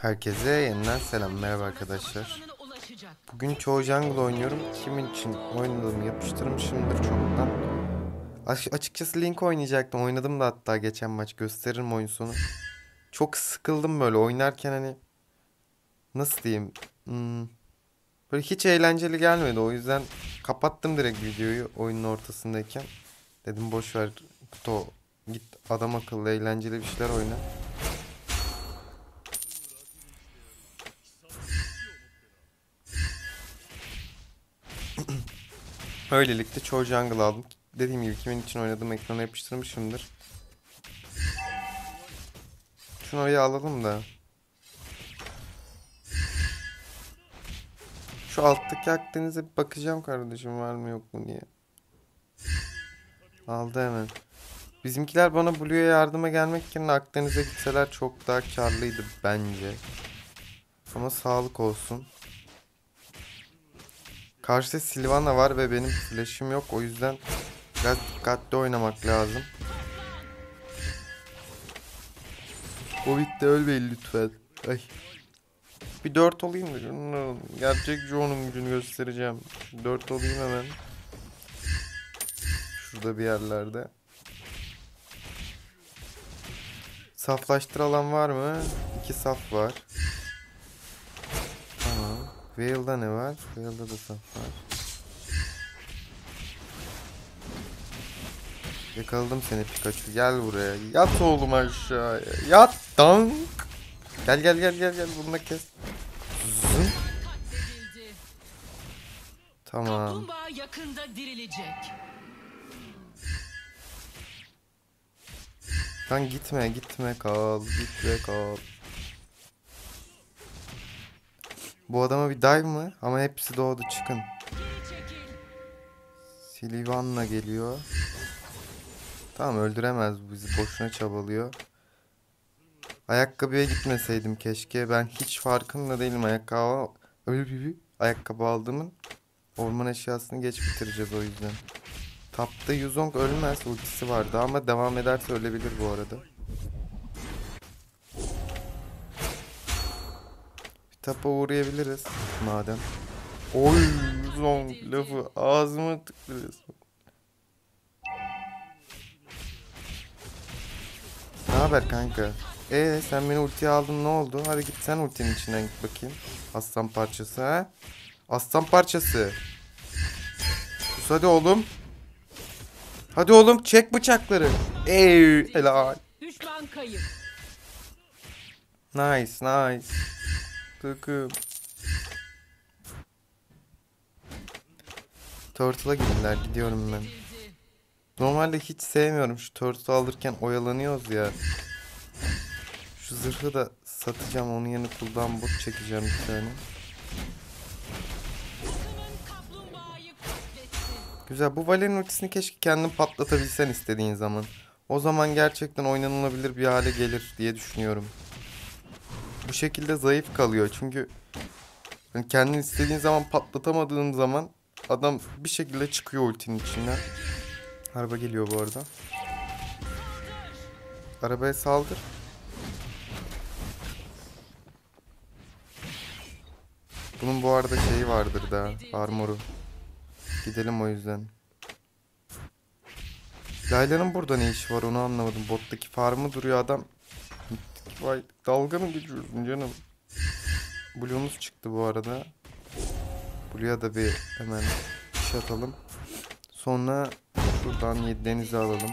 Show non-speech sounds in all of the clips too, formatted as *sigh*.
Herkese yeniden selam merhaba arkadaşlar. Bugün çoğu jungle oynuyorum. Kimin için oynadığımı yapıştırmışımdır çoktan. Açıkçası Link oynayacaktım. Oynadım da hatta geçen maç gösteririm oyun sonu. Çok sıkıldım böyle oynarken hani nasıl diyeyim? Hmm, böyle hiç eğlenceli gelmedi. O yüzden kapattım direkt videoyu oyunun ortasındayken. Dedim boş ver Kuto git adam akıllı eğlenceli bir şeyler oyna. *clears throat* Öylelikle çoğu jungle aldım. Dediğim gibi kimin için oynadığım ekrana yapıştırmışımdır. Oraya alalım da. Şu alttaki Akdeniz'e bir bakacağım kardeşim var mı yok mu diye. Aldı hemen. Bizimkiler bana Blue'ya yardıma gelmek yerine Akdeniz'e gitseler çok daha karlıydı bence. Ama sağlık olsun. Karşıda Silvana var ve benim flash'im yok. O yüzden biraz dikkatli oynamak lazım. Bitti ölmeyin lütfen. Ay. Bir 4 olayım şunun gerçek Joe'nun gücünü göstereceğim. 4 olayım hemen. Şurada bir yerlerde. Saflaştır alan var mı? İki saf var. Veil'da ne var? Veil'da da saf var. Yakaladım seni Pikachu. Gel buraya. Yat oğlum aşağıya. Yat dank. Gel gel gel gel gel. Bunu da kes. Zın. Tamam. Kaplumbağa yakında dirilecek. Lan gitme gitme kal. Gitme kal. Bu adama bir dive mı? Ama hepsi doğdu çıkın. Silivan'la geliyor. Tamam öldüremez bizi. Boşuna çabalıyor. Ayakkabıya gitmeseydim keşke. Ben hiç farkında değilim ayakkabı. Ayakkabı aldığımın orman eşyasını geç bitireceğiz o yüzden. Tapta Yuzong ölmez. Ultisi vardı ama devam ederse ölebilir bu arada. Bir tapa uğrayabiliriz madem. Oy Yuzong lafı ağzıma tıklıyorsun. Ne haber kanka? Ee sen beni ultiye aldın ne oldu? Hadi git sen ultinin içinden git bakayım. Aslan parçası ha? Aslan parçası. Sus hadi oğlum. Hadi oğlum çek bıçakları. Ey helal. Düşman kayıp. Nice nice. Takım. Turtle'a gittiler gidiyorum ben. Normalde hiç sevmiyorum şu turtle alırken oyalanıyoruz ya. Şu zırhı da satacağım onun yerine cooldown bot çekeceğim bir tane. Güzel bu Valiant'in ultisini keşke kendin patlatabilsen istediğin zaman. O zaman gerçekten oynanılabilir bir hale gelir diye düşünüyorum. Bu şekilde zayıf kalıyor çünkü hani kendin istediğin zaman patlatamadığın zaman adam bir şekilde çıkıyor ultinin içinden. Araba geliyor bu arada. Arabaya saldır. Bunun bu arada şeyi vardır da armoru. Gidelim o yüzden. Layla'nın burada ne işi var onu anlamadım. Bottaki farmı duruyor adam. Vay dalga mı geçiyorsun canım? Blue'umuz çıktı bu arada. Blue'ya da bir hemen iş atalım. Sonra şuradan denize alalım.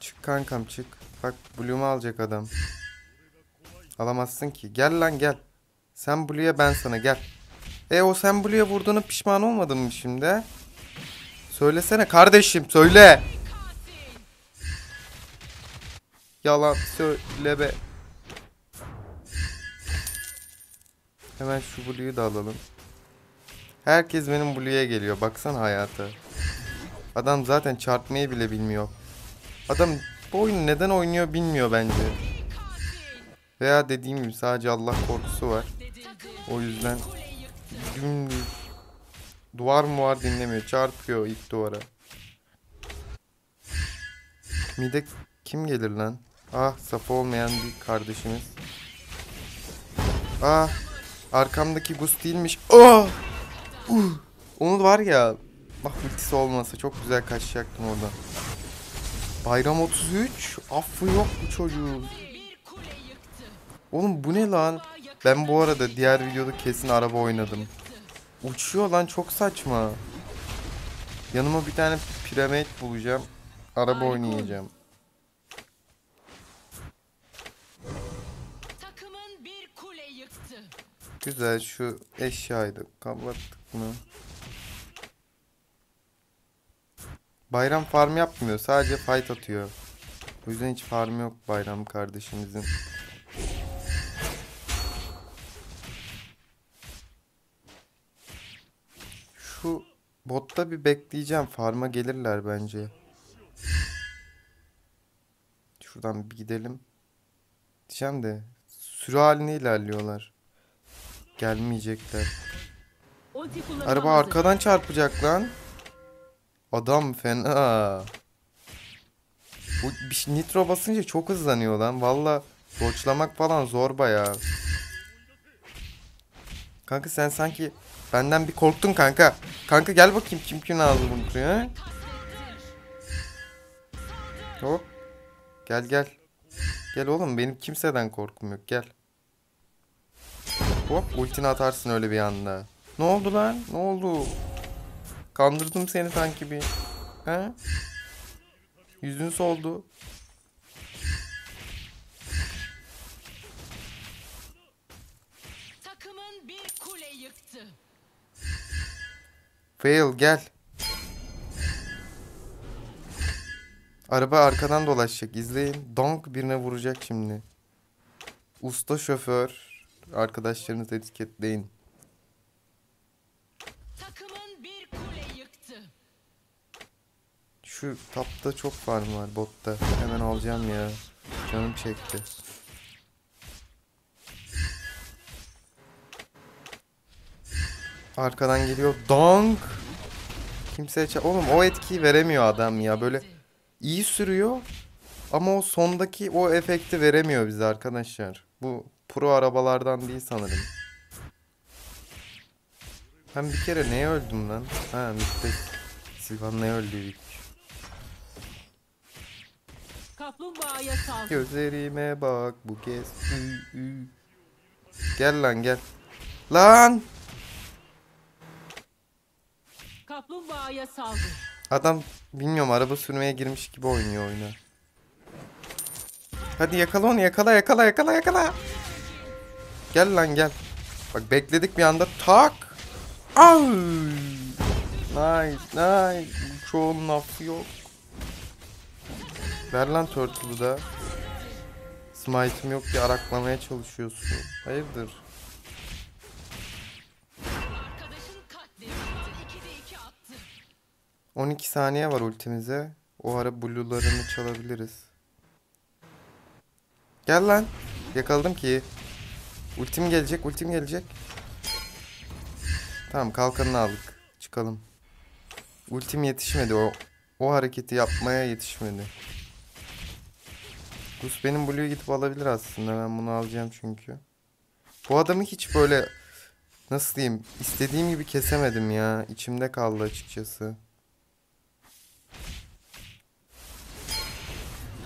Çık kankam çık. Bak Blue'umu alacak adam. Alamazsın ki. Gel lan gel. Sen Blue'ya ben sana gel. E o sen Blue'ya vurduğuna pişman olmadın mı şimdi? Söylesene kardeşim söyle. Yalan söyleme. Hemen şu Blue'yu da alalım. Herkes benim Blue'ya geliyor. Baksana hayata. Adam zaten çarpmayı bile bilmiyor. Adam bu oyunu neden oynuyor bilmiyor bence. Veya dediğim gibi sadece Allah korkusu var. O yüzden dümdüz duvar muvar dinlemiyor. Çarpıyor ilk duvara. Mide kim gelir lan? Ah safı olmayan bir kardeşimiz. Ah arkamdaki Gus değilmiş. Oh! Uh! Onu var ya bak ultisi olmasa çok güzel kaçacaktım orada. Bayram 33 affı yok bu çocuğun. Oğlum bu ne lan? Ben bu arada diğer videoda kesin araba oynadım. Uçuyor lan çok saçma. Yanıma bir tane piramit bulacağım. Araba oynayacağım. Güzel şu eşyayı da kapattık mı? Bayram farm yapmıyor. Sadece fight atıyor. O yüzden hiç farm yok Bayram kardeşimizin. Şu botta bir bekleyeceğim. Farm'a gelirler bence. Şuradan bir gidelim. Diyeceğim de sürü haline ilerliyorlar. Gelmeyecekler. Araba arkadan çarpacak lan. Adam fena. Bu bir şey- nitro basınca çok hızlanıyor lan. Valla doçlamak falan zor bayağı. Kanka sen sanki benden bir korktun kanka. Kanka gel bakayım kim kim ağzı bunu ha? Hop. Gel gel. Gel oğlum benim kimseden korkum yok gel. Hop ultini atarsın öyle bir anda. Ne oldu lan? Ne oldu? Kandırdım seni sanki bir. He? Yüzün soldu. Takımın bir kule yıktı. Fail gel. Araba arkadan dolaşacak. İzleyin. Donk birine vuracak şimdi. Usta şoför. Arkadaşlarınızı etiketleyin. Takımın bir kule yıktı. Şu tapta çok farm var botta. Hemen alacağım ya. Canım çekti. Arkadan geliyor. Donk. Kimseye ça- Oğlum o etkiyi veremiyor adam ya. Böyle iyi sürüyor. Ama o sondaki o efekti veremiyor bize arkadaşlar. Bu pro arabalardan değil sanırım. Ben bir kere neye öldüm lan? Ha Mitte Silvan'la öldük. Kaplumbağaya saldır. Gözlerime bak bu kez. Ü, ü. Gel lan gel. Lan! Kaplumbağaya saldır. Adam bilmiyorum araba sürmeye girmiş gibi oynuyor oyunu. Hadi yakala onu yakala yakala yakala yakala. Gel lan gel. Bak bekledik bir anda tak. Ay! Nice nice. Çoğunun affı yok. Ver lan turtle'ı da. Smite'im yok diye araklamaya çalışıyorsun. Hayırdır? Arkadaşın katledildi. 2'de 2 attı. 12 saniye var ultimize. O ara blue'larını çalabiliriz. Gel lan. Yakaladım ki. Ultim gelecek, ultim gelecek. Tamam kalkanını aldık. Çıkalım. Ultim yetişmedi o. O hareketi yapmaya yetişmedi. Gus benim Blue'yu gidip alabilir aslında. Ben bunu alacağım çünkü. Bu adamı hiç böyle nasıl diyeyim istediğim gibi kesemedim ya. İçimde kaldı açıkçası.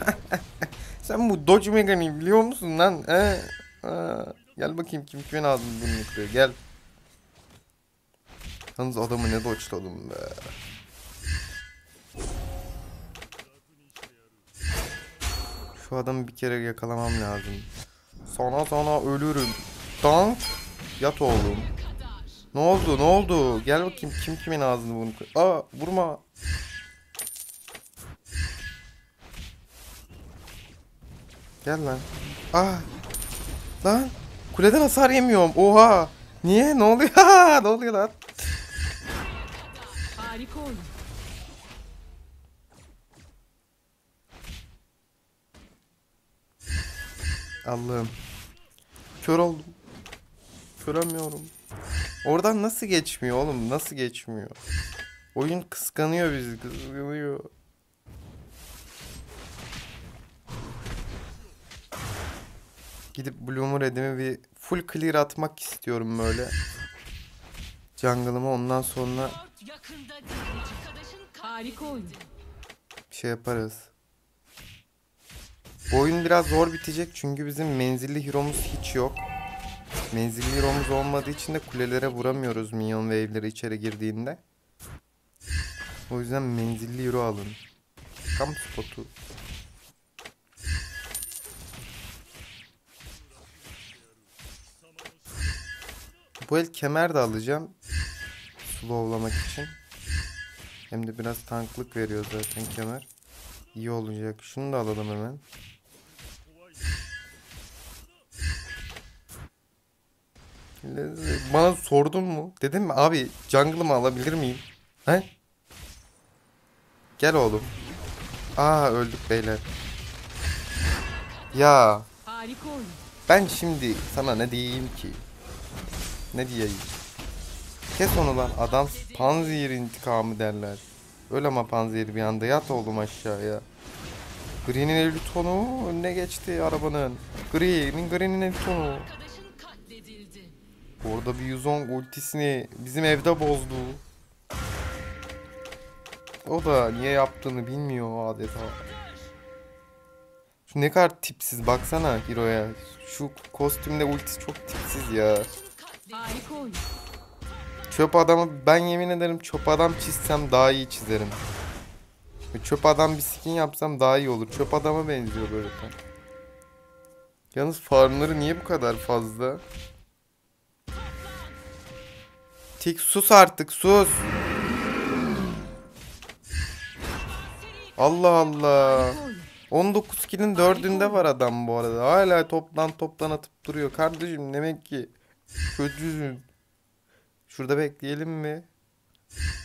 *laughs* Sen bu Dodge Megane'i biliyor musun lan? Ha, Gel bakayım kim kimin ağzını burnunu kırıyor. Gel. Yalnız adamı ne dodge'ladım be. Şu adamı bir kere yakalamam lazım. Sana sana ölürüm. Dank. Yat oğlum. Ne oldu ne oldu? Gel bakayım kim kimin ağzını kırıyor. Aa vurma. Gel lan. Ah. Lan. Kuleden hasar yemiyorum. Oha. Niye? Ne oluyor? *laughs* ne oluyor lan? Harika oyun. Allah'ım. Kör oldum. Göremiyorum. Oradan nasıl geçmiyor oğlum? Nasıl geçmiyor? Oyun kıskanıyor bizi. Kıskanıyor. Gidip Bloomer Red'imi bir full clear atmak istiyorum böyle. *laughs* Jungle'ımı ondan sonra Harika oyun. şey yaparız. Bu oyun biraz zor bitecek çünkü bizim menzilli hero'muz hiç yok. Menzilli hero'muz olmadığı için de kulelere vuramıyoruz minyon wave'leri içeri girdiğinde. O yüzden menzilli hero alın. Kam spotu. Bu el kemer de alacağım. Slowlamak için. Hem de biraz tanklık veriyor zaten kemer. İyi olacak. Şunu da alalım hemen. Bana sordun mu? Dedim mi abi jungle'ımı alabilir miyim? He? Gel oğlum. Aa öldük beyler. Ya ben şimdi sana ne diyeyim ki? Ne diyeyim? Kes onu lan adam panzehir intikamı derler. Öl ama panzehir bir anda yat oğlum aşağıya. Green'in Elitonu önüne geçti arabanın. Green'in Green'in arkadaşın katledildi. Orada bir 110 ultisini bizim evde bozdu. O da niye yaptığını bilmiyor adeta. Şu ne kadar tipsiz baksana Hero'ya. Şu kostümde ultisi çok tipsiz ya. Çöp adamı ben yemin ederim çöp adam çizsem daha iyi çizerim. Çöp adam bir skin yapsam daha iyi olur. Çöp adama benziyor böyle tam. Yalnız farmları niye bu kadar fazla? Tik sus artık sus. Allah Allah. Harika oyun. 19 kill'in 4'ünde var adam bu arada. Hala toplan toplan atıp duruyor. Kardeşim demek ki kötüsün. Şurada bekleyelim mi?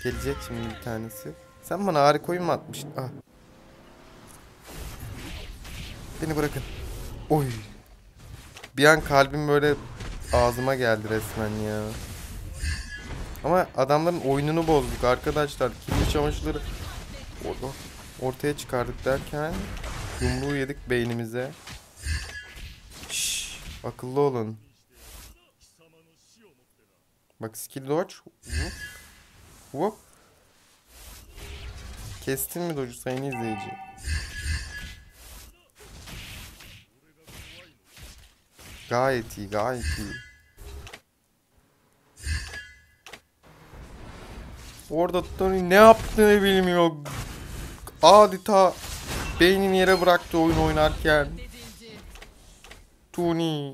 Gelecek şimdi bir tanesi. Sen bana harika oyun mu atmıştın? Ah. Beni bırakın. Oy. Bir an kalbim böyle ağzıma geldi resmen ya. Ama adamların oyununu bozduk arkadaşlar. Kirli çamaşırları ortaya çıkardık derken yumruğu yedik beynimize. Şşş, akıllı olun. Bak skill dodge. Hop. Hop. Kestin mi dodge'u sayın izleyici? Gayet iyi, gayet iyi. Orada Tony ne yaptığını bilmiyor. Adeta beynini yere bıraktı oyun oynarken. Tony.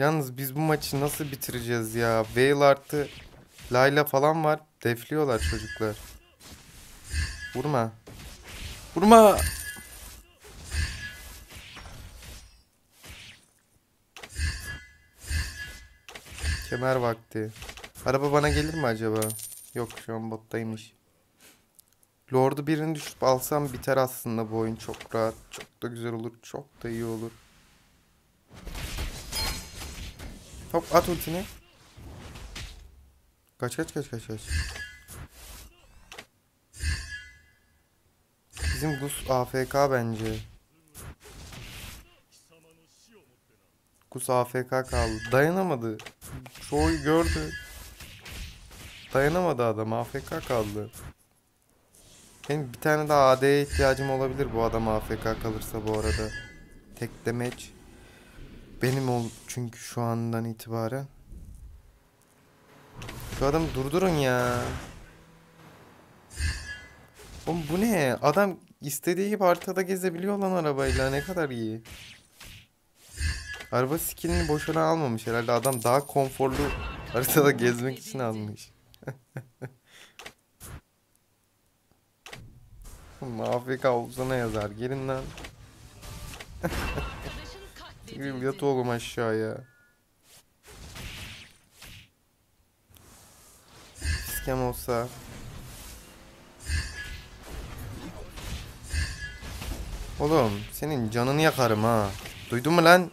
Yalnız biz bu maçı nasıl bitireceğiz ya? Veil artı Layla falan var. Defliyorlar çocuklar. Vurma. Vurma. Kemer vakti. Araba bana gelir mi acaba? Yok şu an bottaymış. Lord'u birini düşürüp alsam biter aslında bu oyun çok rahat. Çok da güzel olur. Çok da iyi olur. Hop at ultini. Kaç kaç kaç kaç kaç. Bizim Gus AFK bence. Gus AFK kaldı. Dayanamadı. Çoğu gördü. Dayanamadı adam. AFK kaldı. Benim bir tane daha AD'ye ihtiyacım olabilir bu adam AFK kalırsa bu arada. Tek damage. Benim ol çünkü şu andan itibaren. Şu adamı durdurun ya. Oğlum bu ne? Adam istediği gibi haritada gezebiliyor lan arabayla. Ne kadar iyi. Araba skinini boşuna almamış herhalde. Adam daha konforlu haritada gezmek için almış. *laughs* AFK olsana yazar. Gelin lan. *laughs* Katledildi. Gelin yat oğlum aşağıya. İskem olsa. Oğlum senin canını yakarım ha. Duydun mu lan?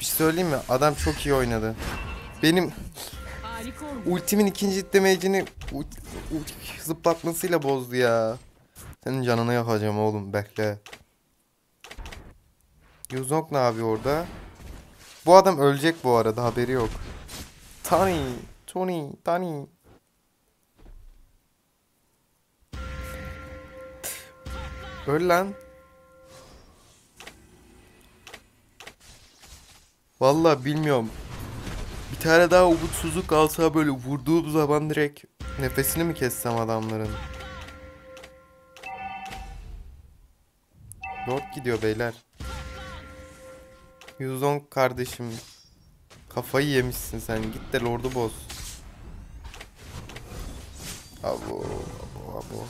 Bir şey söyleyeyim mi? Adam çok iyi oynadı. Benim. Ultimin ikinci u- zıplatmasıyla bozdu ya. Senin canını yakacağım oğlum bekle. Yuzong ne yapıyor orada? Bu adam ölecek bu arada haberi yok. Tony, Tony, Tony. Öl lan. Vallahi bilmiyorum. Bir tane daha umutsuzluk alsa böyle vurduğum zaman direkt nefesini mi kessem adamların? Lord gidiyor beyler. Yuzong kardeşim. Kafayı yemişsin sen. Git de Lord'u boz. Abo, abo, abo.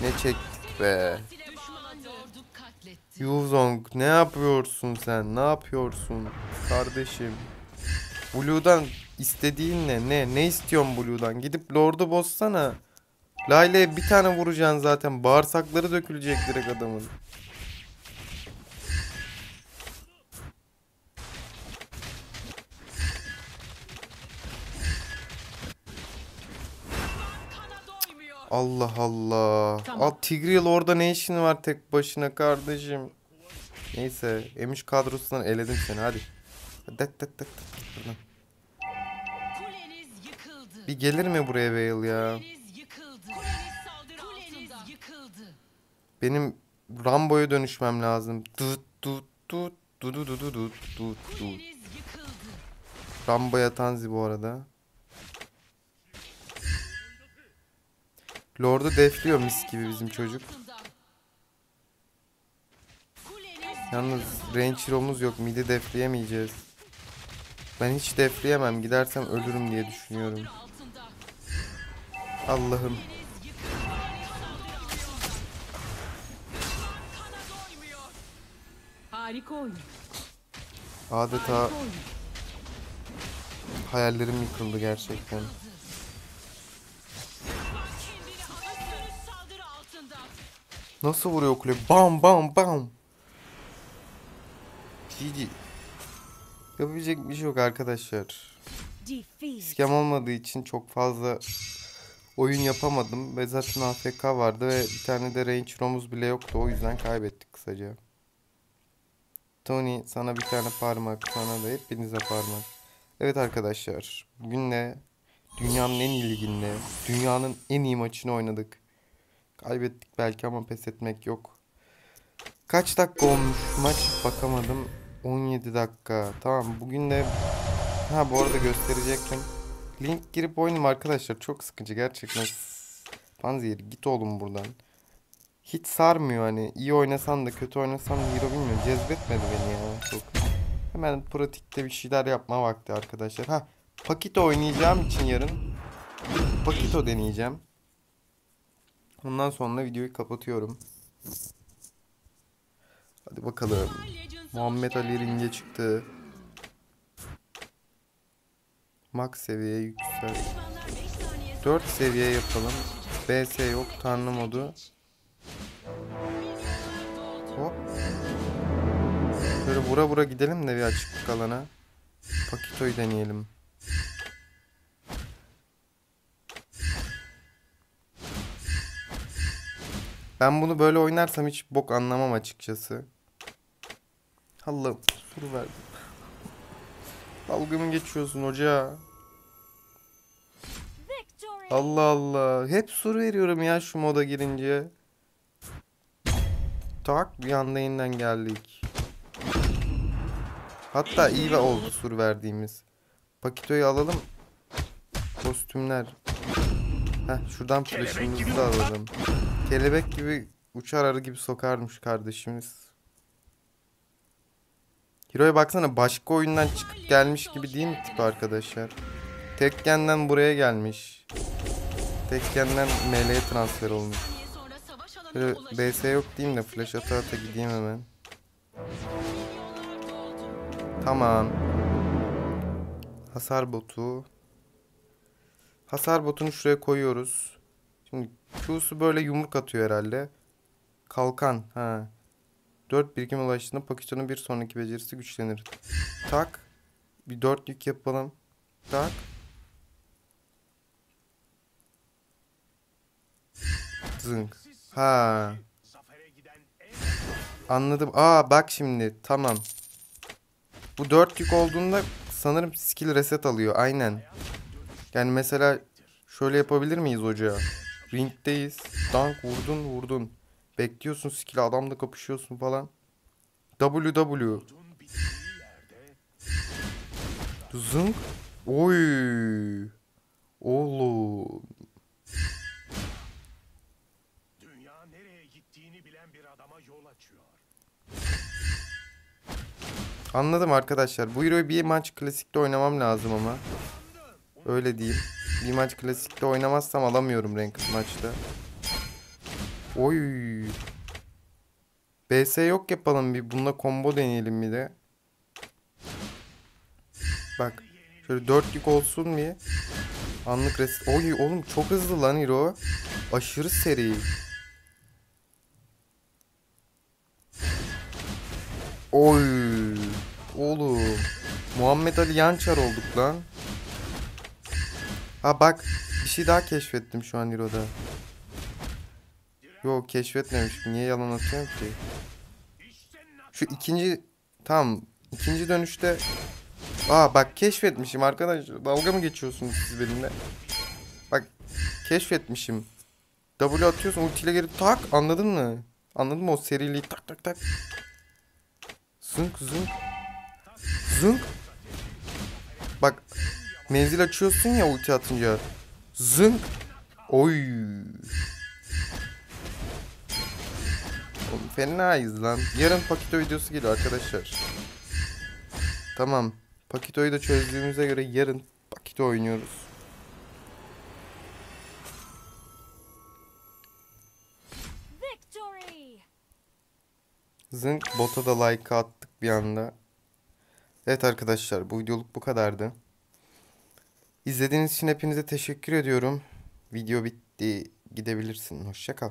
Ne çektik be. Yuzong ne yapıyorsun sen? Ne yapıyorsun kardeşim? Blue'dan istediğin ne? Ne? Ne istiyorsun Blue'dan? Gidip Lord'u bozsana. Lale'ye bir tane vuracaksın zaten. Bağırsakları dökülecek direkt adamın. Allah Allah. Tamam. Al Tigril orada ne işin var tek başına kardeşim. Neyse emiş kadrosundan eledim seni hadi. Det det det det. Bir gelir mi buraya Veil ya? Benim Rambo'ya dönüşmem lazım. Dut dut dut dut dut dut dut dut. Rambo yatan bu arada. Lord'u defliyor mis gibi bizim çocuk. Yalnız range hero'muz yok. Mid'i defleyemeyeceğiz. Ben hiç defleyemem. Gidersem ölürüm diye düşünüyorum. Allah'ım. Adeta hayallerim yıkıldı gerçekten. Nasıl vuruyor kule? Bam bam bam. GG. Yapabilecek bir şey yok arkadaşlar. İskem olmadığı için çok fazla oyun yapamadım ve zaten AFK vardı ve bir tane de range romuz bile yoktu o yüzden kaybettik kısaca. Tony sana bir tane parmak, sana da hepinize parmak. Evet arkadaşlar, bugün de dünyanın en iyi liginde, dünyanın en iyi maçını oynadık. Kaybettik belki ama pes etmek yok. Kaç dakika olmuş maç bakamadım. 17 dakika. Tamam bugün de ha bu arada gösterecektim. Link girip oynayayım arkadaşlar. Çok sıkıcı gerçekten. Panzehir git oğlum buradan. Hiç sarmıyor hani. İyi oynasan da kötü oynasan da hero bilmiyorum. Cezbetmedi beni ya çok. Hemen pratikte bir şeyler yapma vakti arkadaşlar. Ha Pakito oynayacağım için yarın Pakito deneyeceğim. Ondan sonra videoyu kapatıyorum. Hadi bakalım. Muhammed Ali ringe çıktı. Max seviye yüksel. düşmanlar 5 saniye 4 seviye yapalım. BS yok. Tanrı modu. Hop. Böyle vura vura gidelim de bir açıklık alana. Pakito'yu deneyelim. Ben bunu böyle oynarsam hiç bok anlamam açıkçası. Allah'ım sur verdim. Dalga mı geçiyorsun hoca? Allah Allah. Hep sur veriyorum ya şu moda girince. Tak bir anda yeniden geldik. Hatta iyi ve oldu sur verdiğimiz. Pakitoyu alalım. Kostümler. Heh şuradan flash'ımızı da alalım. Kelebek gibi uçar arı gibi sokarmış kardeşimiz. Hero'ya baksana başka oyundan çıkıp gelmiş gibi değil mi tip arkadaşlar? Tekken'den buraya gelmiş. Tekken'den ML'ye transfer olmuş. ulaşın. BS yok diyeyim de flash ata ata gideyim hemen. Tamam. Hasar botu. Hasar botunu şuraya koyuyoruz. Şimdi Q'su böyle yumruk atıyor herhalde. Kalkan. Ha. 4 birikim ulaştığında Pakistan'ın bir sonraki becerisi güçlenir. Tak. Bir 4 yük yapalım. Tak. Zınk. Ha. Anladım. Aa bak şimdi. Tamam. Bu 4 yük olduğunda sanırım skill reset alıyor. Aynen. Yani mesela şöyle yapabilir miyiz ocağa? Ringdeyiz. Dank vurdun vurdun. Bekliyorsun skill adamla kapışıyorsun falan. WW. Zınk. Oy. Oğlum. Dünya nereye gittiğini bilen bir adama yol açıyor. Anladım arkadaşlar. Bu hero'yu bir maç klasikte oynamam lazım ama. Öyle diyeyim. Bir maç klasikte oynamazsam alamıyorum ranked maçta. Oy. BS yok yapalım bir. Bununla combo deneyelim bir de. Bak. Şöyle 4 yük olsun bir. Anlık reset. Oy oğlum çok hızlı lan hero. Aşırı seri. Oy. Oğlum. Muhammed Ali Yançar olduk lan. Ha bak. Bir şey daha keşfettim şu an Hero'da. Yok keşfetmemişim. Niye yalan atıyorum ki? Şu ikinci... Tamam. ikinci dönüşte... Aa bak keşfetmişim arkadaşlar. Dalga mı geçiyorsunuz siz benimle? Bak keşfetmişim. W atıyorsun ultiyle geri tak anladın mı? Anladın mı o seriliği tak tak tak. Zınk zınk. Zınk. Menzil açıyorsun ya ulti atınca. Zınk. Oy. Oğlum fenayız lan. Yarın Pakito videosu geliyor arkadaşlar. Tamam. Pakito'yu da çözdüğümüze göre yarın Pakito oynuyoruz. Zınk bota da like attık bir anda. Evet arkadaşlar bu videoluk bu kadardı. İzlediğiniz için hepinize teşekkür ediyorum. Video bitti. Gidebilirsin. Hoşça kal.